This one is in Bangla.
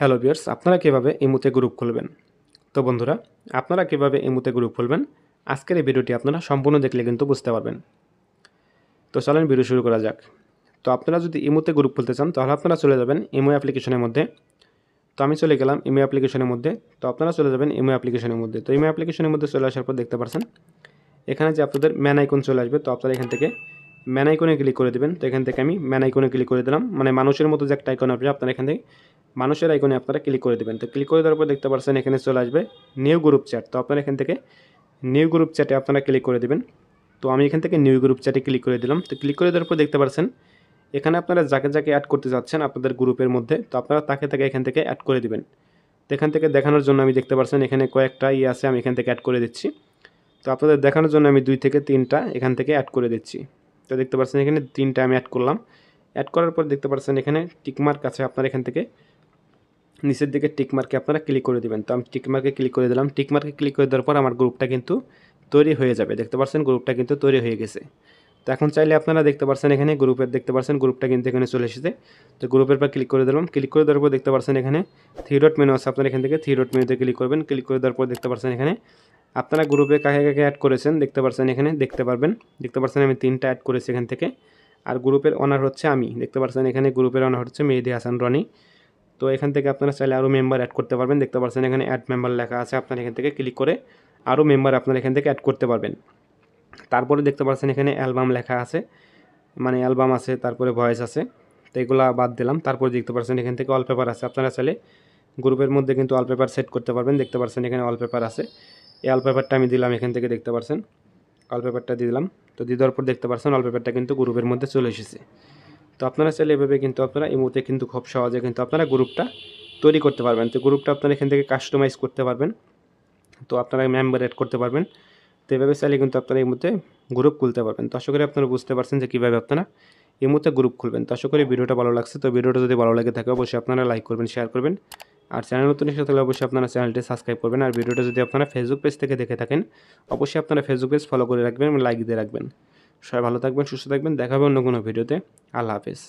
হ্যালো বিয়ার্স আপনারা কীভাবে ইমুতে গ্রুপ খুলবেন? তো বন্ধুরা, আপনারা কীভাবে ইমুতে গ্রুপ খুলবেন? আজকের এই ভিডিওটি আপনারা সম্পূর্ণ দেখলে কিন্তু বুঝতে পারবেন। তো চলেন ভিডিও শুরু করা যাক। তো আপনারা যদি ইমুতে গ্রুপ খুলতে চান, তাহলে আপনারা চলে যাবেন ইমো অ্যাপ্লিকেশনের মধ্যে। তো আমি চলে গেলাম ইমো অ্যাপ্লিকেশনের মধ্যে। তো আপনারা চলে যাবেন ইমো অ্যাপ্লিকেশনের মধ্যে। তো ইমো অ্যাপ্লিকেশনের মধ্যে চলে আসার পর দেখতে পাচ্ছেন এখানে যে আপনাদের ম্যান আইকন চলে আসবে, তো আপনারা এখান থেকে ম্যান আইকনে ক্লিক করে দেবেন। তো এখান থেকে আমি ম্যান আইকনে ক্লিক করে দিলাম। মানে মানুষের মতো যে একটা আইকন আসবে, আপনারা এখান থেকে মানুষের আইকনে আপনারা ক্লিক করে দেবেন। তো ক্লিক করে দেওয়ার পর দেখতে পাচ্ছেন এখানে চলে আসবে নিউ গ্রুপ চ্যাট তো আপনারা এখান থেকে নিউ গ্রুপ চ্যাটে আপনারা ক্লিক করে দেবেন। তো আমি এখান থেকে নিউ গ্রুপ চ্যাটে ক্লিক করে দিলাম। তো ক্লিক করে দেওয়ার পর দেখতে পাচ্ছেন এখানে আপনারা যাকে যাকে অ্যাড করতে যাচ্ছেন আপনাদের গ্রুপের মধ্যে, তো আপনারা তাকে তাকে এখান থেকে অ্যাড করে দিবেন। তো এখান থেকে দেখানোর জন্য আমি দেখতে পাচ্ছেন এখানে কয়েকটা ইয়ে আছে, আমি এখান থেকে অ্যাড করে দিচ্ছি। তো আপনাদের দেখানোর জন্য আমি দুই থেকে তিনটা এখান থেকে অ্যাড করে দিচ্ছি। তো দেখতে পাচ্ছেন এখানে তিনটা আমি অ্যাড করলাম। অ্যাড করার পর দেখতে পাচ্ছেন এখানে টিকমার্ক আছে, আপনার এখান থেকে নিচের দিকে টিকমার্কে আপনারা ক্লিক করে দেবেন। তো আমি টিকমার্কে ক্লিক করে দিলাম। টিকমার্কে ক্লিক করে দেওয়ার পর আমার গ্রুপটা কিন্তু তৈরি হয়ে যাবে। দেখতে পাচ্ছেন গ্রুপটা কিন্তু তৈরি হয়ে গেছে। তো এখন চাইলে আপনারা দেখতে পাচ্ছেন এখানে গ্রুপের দেখতে পাচ্ছেন গ্রুপটা কিন্তু এখানে চলে এসেছে। তো গ্রুপের পর ক্লিক করে দিলাম। ক্লিক করে দেওয়ার পর দেখতে পাচ্ছেন এখানে থ্রি ডট মেনু আছে। আপনারা এখান থেকে থ্রি ডট মেনুতে ক্লিক করবেন। ক্লিক করে দেওয়ার পর দেখতে পাচ্ছেন এখানে আপনারা গ্রুপে কাকে কাকে অ্যাড করেছেন? দেখতে পাচ্ছেন এখানে? দেখতে পারবেন। দেখতে পাচ্ছেন আমি তিনটা অ্যাড করেছি এখান থেকে। আর গ্রুপের অনার হচ্ছে আমি। দেখতে পাচ্ছেন এখানে গ্রুপের অনার হচ্ছে মেহেদি হাসান রনি। তো এখান থেকে আপনারা চাইলে আরও মেম্বার অ্যাড করতে পারবেন। দেখতে পাচ্ছেন এখানে অ্যাড মেম্বার লেখা আছে, আপনারা এখান থেকে ক্লিক করে আরও মেম্বার আপনারা এখান থেকে অ্যাড করতে পারবেন। তারপরে দেখতে পাচ্ছেন এখানে অ্যালবাম লেখা আছে মানে অ্যালবাম আছে, তারপরে ভয়েস আছে, তো এগুলো বাদ দিলাম। তারপরে দেখতে পাচ্ছেন এখান থেকে ওয়ালপেপার আছে, আপনারা চাইলে গ্রুপের মধ্যে কিন্তু ওয়ালপেপার সেট করতে পারবেন। দেখতে পাচ্ছেন এখানে ওয়ালপেপার আছে, এই ওয়ালপেপারটা আমি দিলাম এখান থেকে দেখতে পাচ্ছেন। ওয়ালপেপারটা দিয়ে দিলাম, তো দিয়ে দেওয়ার পর দেখতে পাচ্ছেন ওয়ালপেপারটা কিন্তু গ্রুপের মধ্যে চলে এসেছে। তো আপনারা চাইলে এভাবে কিন্তু আপনারা এই মুহূর্তে কিন্তু খুব সহজে কিন্তু আপনারা গ্রুপটা তৈরি করতে পারবেন। তো গ্রুপটা আপনারা এখান থেকে কাস্টমাইজ করতে পারবেন। তো আপনারা মেম্বার অ্যাড করতে পারবেন। তো এভাবে চাইলে কিন্তু আপনারা এই মুহূর্তে গ্রুপ খুলতে পারবেন। তো আশা করি আপনারা বুঝতে পারছেন যে কীভাবে আপনারা এই মুহূর্তে গ্রুপ খুলবেন। তো আশা করি ভিডিওটা ভালো লাগছে। তো ভিডিওটা যদি ভালো লাগে থাকে অবশ্যই আপনারা লাইক করবেন শেয়ার করবেন। আর চ্যানেল নতুন এসে থাকলে অবশ্যই আপনারা চ্যানেলটি সাবস্ক্রাইব করবেন। আর ভিডিওটা যদি আপনারা ফেসবুক পেজ থেকে দেখে থাকেন, অবশ্যই আপনারা ফেসবুক পেজ ফলো করে রাখবেন এবং লাইক দিয়ে রাখবেন। সবাই ভালো থাকবেন সুস্থ থাকবেন দেখা হবে অন্য কোনো ভিডিওতে। আল্লাহ হাফেজ।